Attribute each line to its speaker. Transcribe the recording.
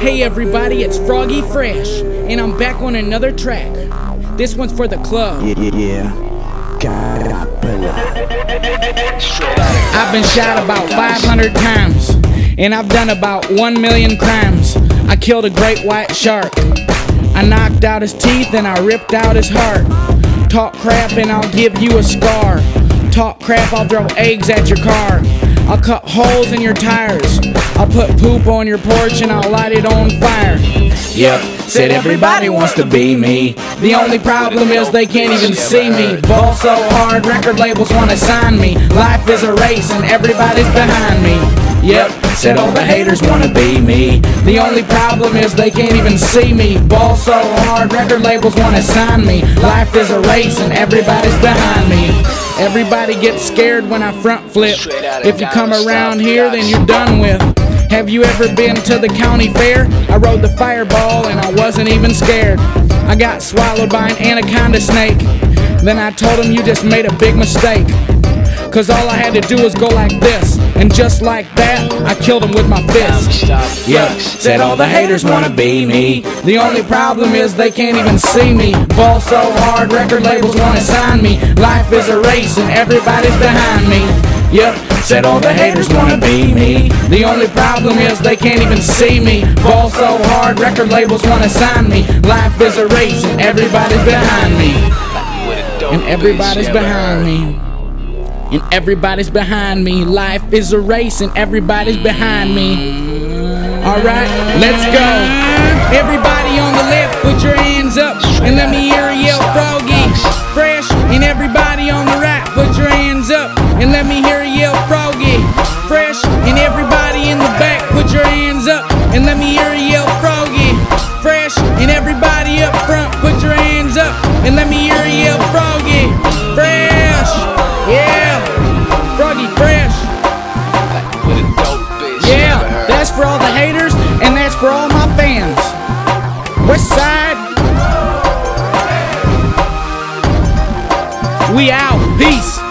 Speaker 1: Hey everybody, it's Froggy Fresh, and I'm back on another track. This one's for the club.
Speaker 2: Yeah, yeah, yeah.
Speaker 1: I've been shot about 500 times, and I've done about 1 million crimes. I killed a great white shark. I knocked out his teeth and I ripped out his heart. Talk crap and I'll give you a scar. Talk crap, I'll throw eggs at your car. I'll cut holes in your tires. I'll put poop on your porch and I'll light it on fire. Yep, said everybody wants to be me. The only problem is they can't even see me. Ball so hard, record labels wanna sign me. Life is a race and everybody's behind me. Yep, said all the haters wanna be me. The only problem is they can't even see me. Ball so hard, record labels wanna sign me. Life is a race and everybody's behind me. Everybody gets scared when I front flip. If you come around here, then you're done with. Have you ever been to the county fair? I rode the fireball and I wasn't even scared. I got swallowed by an anaconda snake. Then I told him you just made a big mistake. Cause all I had to do was go like this. And just like that, I killed him with my fist. Yep, said all the haters wanna be me. The only problem is they can't even see me. Ball so hard, record labels wanna sign me. Life is a race and everybody's behind me. Yep, said all the haters wanna be me. The only problem is they can't even see me. Ball so hard, record labels wanna sign me. Life is a race and everybody's behind me. And everybody's behind me. And everybody's behind me. Life is a race and everybody's behind me. Alright, let's go. Everybody on the left, put your hands up and let me hear you yell froggy. Fresh. And everybody on the right, put your hands up and let me hear you yell froggy. Fresh. And everybody in the back, put your hands up and let me hear you yell froggy. Fresh. And everybody up front, put your hands up and let me hear We out. Peace.